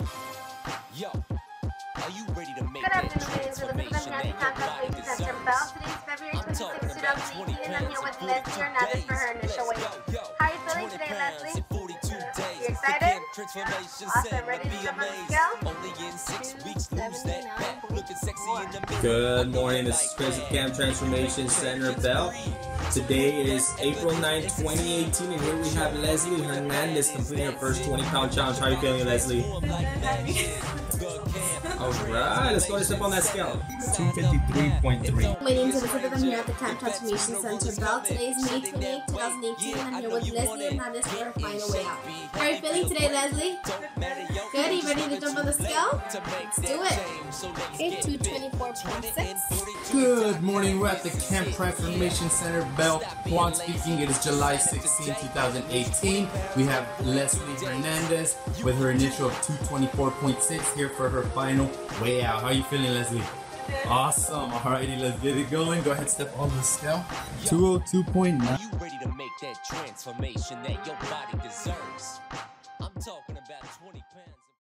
Yo, are you ready to make Good afternoon, ladies and gentlemen. transformation I'm that Nancy your body Contact Ladies at deserves? Bell. Today's February I'm 26, talking about 20 2018, and I'm here with Leslie Hernandez for her initial weight. How are you feeling today, Leslie? 42 days. You excited? Awesome. Ready to be jump on the scale? Good morning, this is Chris at Camp Transformation Center Bell. Today is April 9, 2018, and here we have Leslie Hernandez completing her first 20 pound challenge. How are you feeling, Leslie? Alright, let's go and step on that scale. 253.3. My name is Elizabeth. I'm here at the Camp Transformation Center Bell. Today is May 28, 2018, and I'm here with Leslie Hernandez for her final weigh out. How are you feeling today, Leslie? Good. Are you ready to jump on the scale? Let's do it. Okay, 224.6. Good morning, we're at the Camp Transformation Center Bell. Juan speaking, it is July 16, 2018. We have Leslie Hernandez with her initial of 224.6 here for her final weigh out. How are you feeling, Leslie? Awesome. Alrighty, let's get it going. Go ahead, step on the scale. 202.9. You ready to make that transformation that your body deserves? I'm talking about 20 pounds.